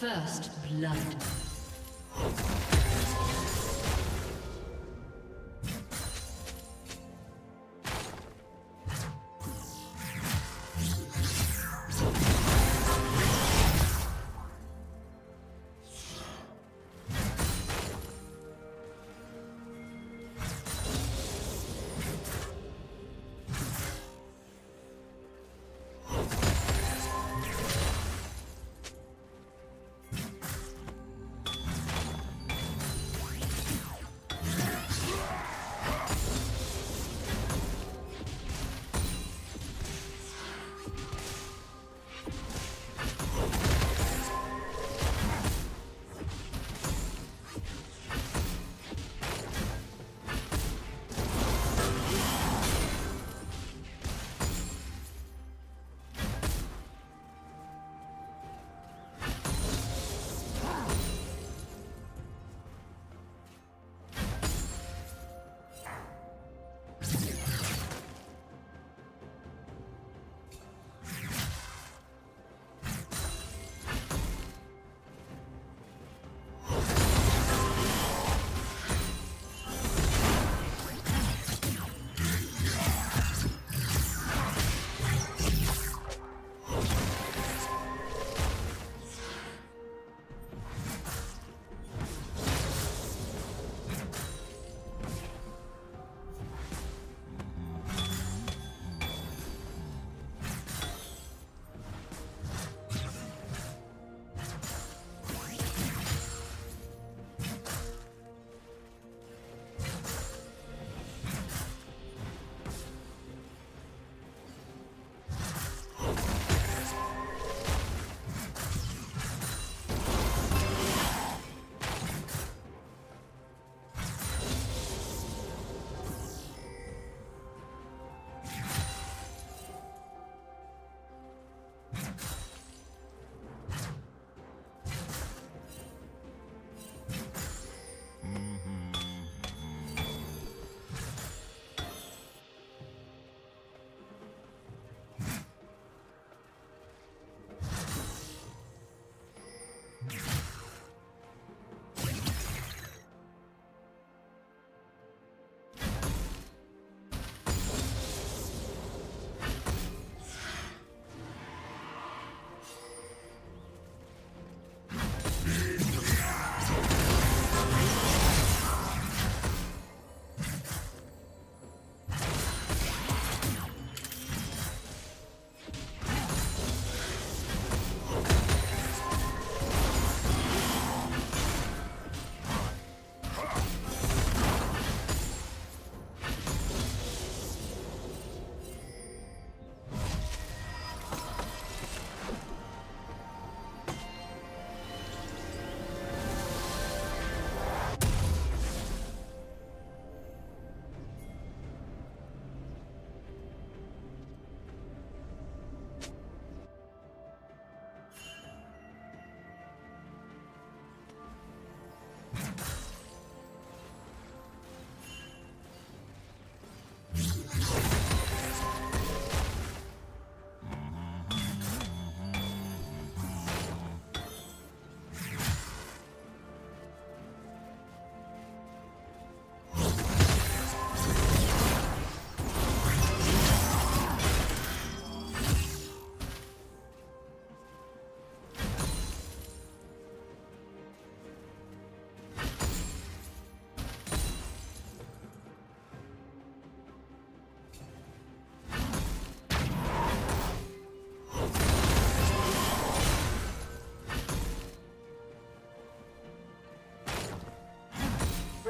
First blood.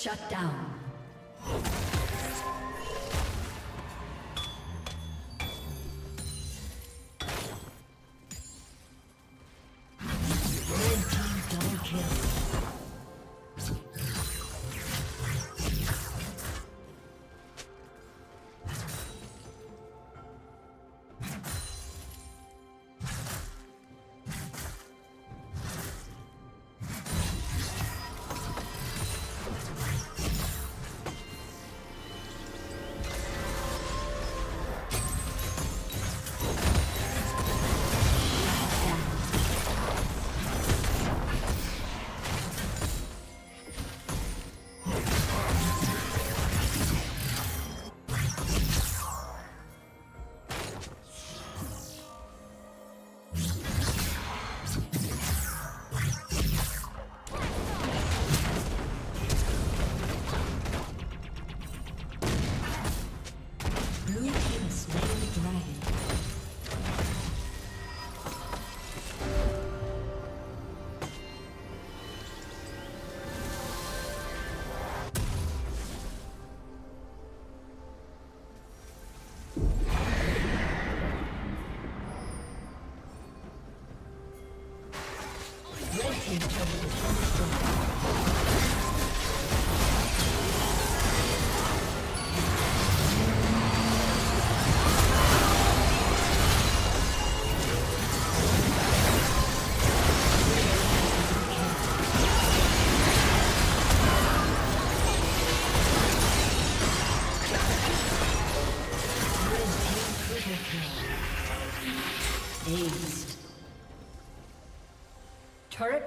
Shut down.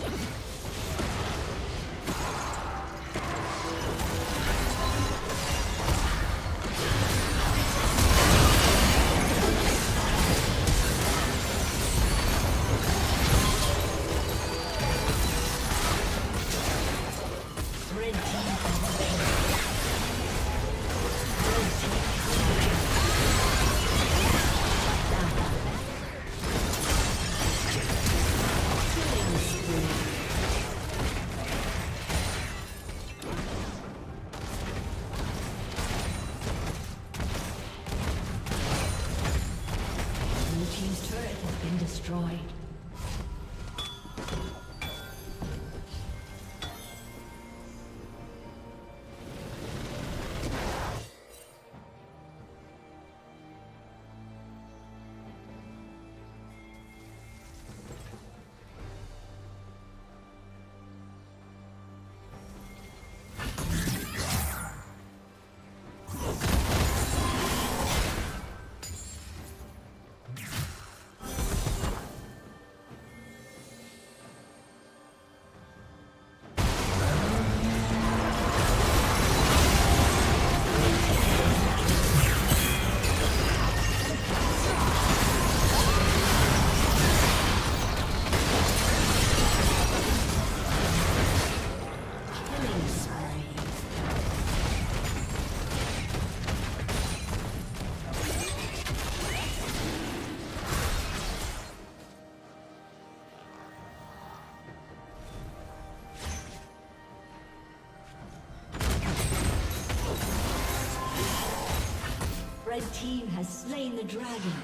Team slain the dragon.